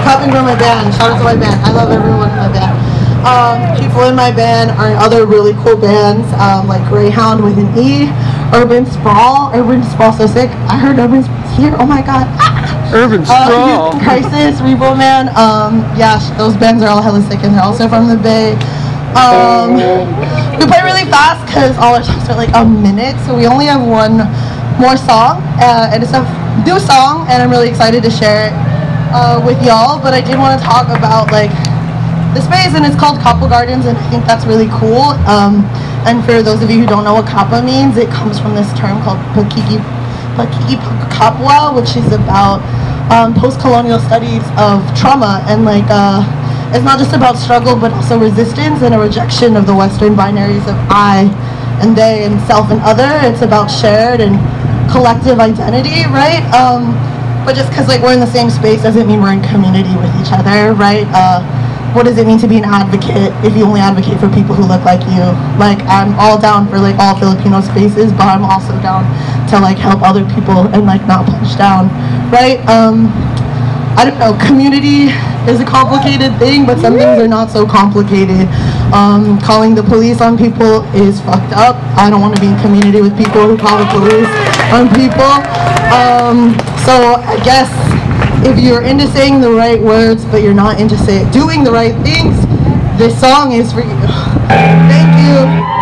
my band. Shout out to my band. I love everyone in my band. Um, people in my band are in other really cool bands, um, like Greyhound with an E, Urban Sprawl. Urban Sprawl so sick. I heard Urban Sprawl's here. Oh my god. Urban Uh, Sprawl. Crisis, Rebo Man. Um, yeah, those bands are all hella sick and they're also from the Bay. Um, we play really fast because all our songs are like a minute, so we only have one more song, uh, and it's a new song, and I'm really excited to share it uh, with y'all. But I did want to talk about like the space, and it's called Kapwa Gardens, and I think that's really cool. Um, and for those of you who don't know what Kapwa means, it comes from this term called Pakiki, Kapwa, which is about um, post-colonial studies of trauma and like uh, it's not just about struggle, but also resistance and a rejection of the Western binaries of I and they and self and other. It's about shared and collective identity, right? Um, but just because like we're in the same space doesn't mean we're in community with each other, right? Uh, what does it mean to be an advocate if you only advocate for people who look like you? Like I'm all down for like all Filipino spaces, but I'm also down to like help other people and like not punch down, right? Um, I don't know, community is a complicated thing, but some things are not so complicated. Um, calling the police on people is fucked up. I don't want to be in community with people who call the police on people. Um, so I guess if you're into saying the right words, but you're not into say, doing the right things, this song is for you. Thank you.